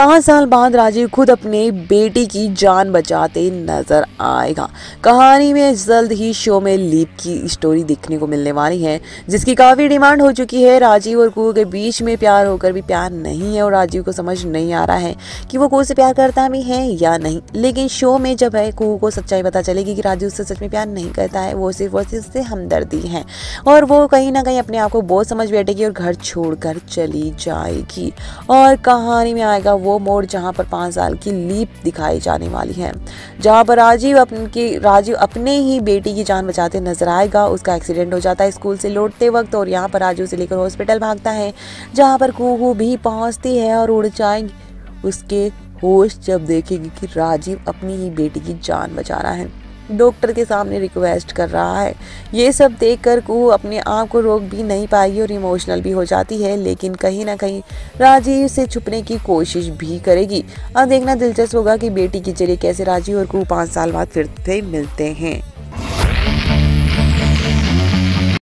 पाँच साल बाद राजीव खुद अपने बेटी की जान बचाते नज़र आएगा। कहानी में जल्द ही शो में लीप की स्टोरी देखने को मिलने वाली है, जिसकी काफ़ी डिमांड हो चुकी है। राजीव और कुहू के बीच में प्यार होकर भी प्यार नहीं है और राजीव को समझ नहीं आ रहा है कि वो कुहू से प्यार करता भी है या नहीं। लेकिन शो में जब है कुहू को सच्चाई पता चलेगी कि राजीव उससे सच में प्यार नहीं करता है, वो सिर्फ़ वो सिर्फ़ उससे हमदर्दी है। और वो कहीं ना कहीं अपने आप को बहुत समझ बैठेगी और घर छोड़कर चली जाएगी। और कहानी में आएगा वो मोड़ जहाँ पर पाँच साल की लीप दिखाई जाने वाली है। जहाँ पर राजीव अपनी राजीव अपने ही बेटी की जान बचाते नज़र आएगा, उसका एक्सीडेंट हो जाता है स्कूल से लौटते वक्त और यहाँ पर राजीव से लेकर हॉस्पिटल भागता है, जहाँ पर कुहू भी पहुँचती है और उड़ जाएँगे। उसके होश जब देखेगी कि राजीव अपनी ही बेटी की जान बचा रहा है। डॉक्टर के सामने रिक्वेस्ट कर रहा है। ये सब देख कर कुहू अपने आप को रोक भी नहीं पाएगी और इमोशनल भी हो जाती है, लेकिन कहीं ना कहीं राजीव से छुपने की कोशिश भी करेगी। अब देखना दिलचस्प होगा कि बेटी की ज़रिए कैसे राजीव और कु पाँच साल बाद फिर से मिलते हैं।